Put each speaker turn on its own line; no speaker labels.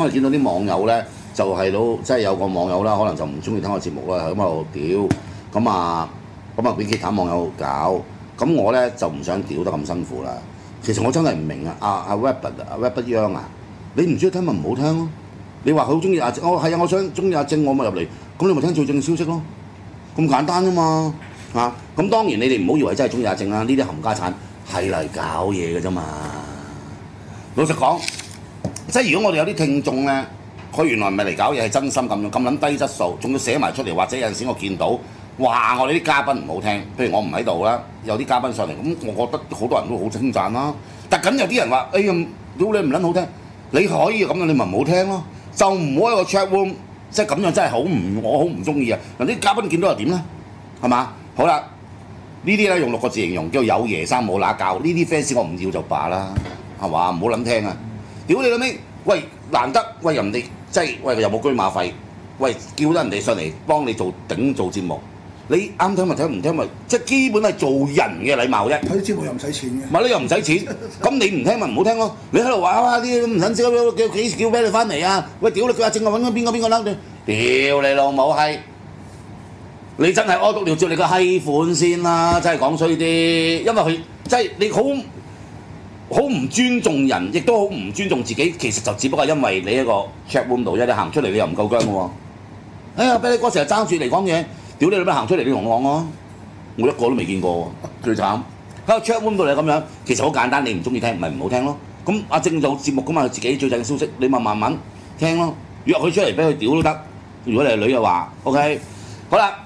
我哋見到啲網友咧，就係到即係有個網友啦，可能就唔中意聽我節目啦，喺度屌咁啊，咁啊俾其他網友搞，咁我咧就唔想屌得咁辛苦啦。其實我真係唔明啊，阿阿 Rabbit 阿 Rabbit Young 啊，你唔中意聽咪唔好聽咯。你話好中意阿正，我係啊，我想中意阿正，我咪入嚟，咁你咪聽最正消息咯，咁簡單啫嘛嚇。咁、當然你哋唔好以為真係中意阿正啦，呢啲冚家產係嚟搞嘢嘅啫嘛。老實講，即係如果我哋有啲聽眾咧，佢原來唔係嚟搞嘢，係真心咁樣咁撚低質素，仲要寫埋出嚟，或者有陣時我見到話我哋啲嘉賓唔好聽，譬如我唔喺度啦，有啲嘉賓上嚟，咁我覺得好多人都好稱讚啦。但咁有啲人話：哎呀，屌你唔撚好聽，你可以咁樣，你咪唔好聽咯，就唔好喺個 chat room，即係咁樣真係好唔，我好唔中意啊！嗱，啲嘉賓見到又點咧？係嘛？好啦，呢啲咧用六個字形容，叫有爺生冇乸教。呢啲 fans 我唔要就罷啦，係嘛？唔好撚聽啊！屌你老味，喂難得喂人哋即係喂又冇居馬費？喂叫得人哋上嚟幫你做頂做節目，你啱聽咪聽，唔聽咪即係基本係做人嘅禮貌啫。
睇節目又唔使錢嘅。
咪你又唔使錢，咁你唔聽咪唔好聽咯。你喺度話啊啲唔撚少，叫幾時叫俾你翻嚟啊？喂，屌你佢阿正啊揾緊邊個邊個啦？屌你老母閪！你真係屙督尿照你個閪款先啦，真係講衰啲，因為佢即係你好好唔尊重人，亦都好唔尊重自己。其實就只不過因為你一個 chat room 度啫，你行出嚟你又唔夠姜嘅喎。哎呀，俾你哥成日爭住嚟講嘢，屌你老母行出嚟你同我講咯，我一個都未見過喎，最慘。喺個 chat room 度你咁樣，其實好簡單，你唔中意聽咪唔好聽咯。咁阿正做節目噶嘛，自己最正嘅消息，你咪慢慢聽咯。約佢出嚟俾佢屌都得。如果你係女嘅話，OK，好啦。